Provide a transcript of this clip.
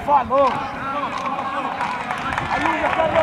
falou. A falou.